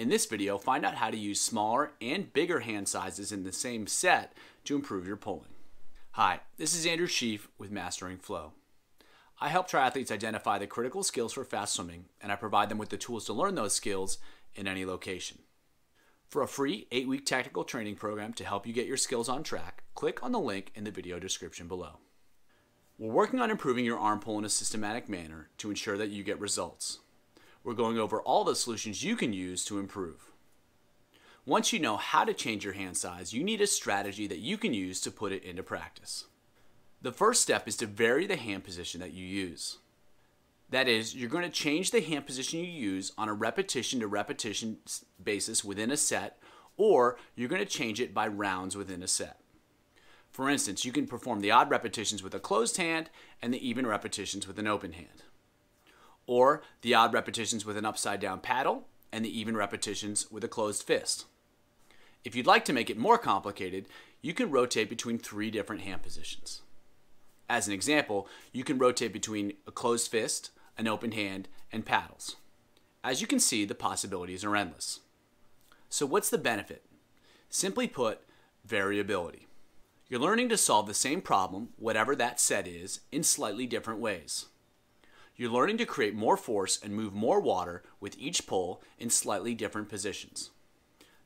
In this video, find out how to use smaller and bigger hand sizes in the same set to improve your pulling. Hi, this is Andrew Sheaff with Mastering Flow. I help triathletes identify the critical skills for fast swimming, and I provide them with the tools to learn those skills in any location. For a free 8-week tactical training program to help you get your skills on track, click on the link in the video description below. We're working on improving your arm pull in a systematic manner to ensure that you get results. We're going over all the solutions you can use to improve. Once you know how to change your hand size, you need a strategy that you can use to put it into practice. The first step is to vary the hand position that you use. That is, you're going to change the hand position you use on a repetition to repetition basis within a set, or you're going to change it by rounds within a set. For instance, you can perform the odd repetitions with a closed hand and the even repetitions with an open hand. Or the odd repetitions with an upside down paddle and the even repetitions with a closed fist. If you'd like to make it more complicated, you can rotate between three different hand positions. As an example, you can rotate between a closed fist, an open hand, and paddles. As you can see, the possibilities are endless. So what's the benefit? Simply put, variability. You're learning to solve the same problem, whatever that set is, in slightly different ways. You're learning to create more force and move more water with each pull in slightly different positions.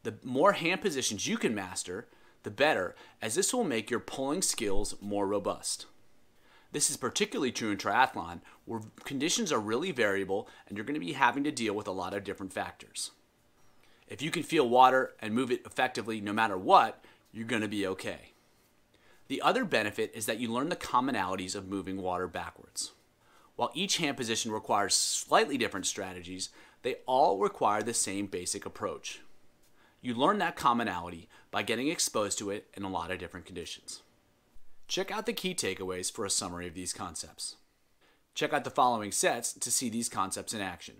The more hand positions you can master, the better, as this will make your pulling skills more robust. This is particularly true in triathlon, where conditions are really variable and you're going to be having to deal with a lot of different factors. If you can feel water and move it effectively no matter what, you're going to be okay. The other benefit is that you learn the commonalities of moving water backwards. While each hand position requires slightly different strategies, they all require the same basic approach. You learn that commonality by getting exposed to it in a lot of different conditions. Check out the key takeaways for a summary of these concepts. Check out the following sets to see these concepts in action.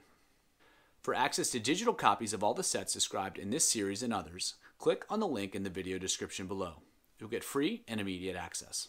For access to digital copies of all the sets described in this series and others, click on the link in the video description below. You'll get free and immediate access.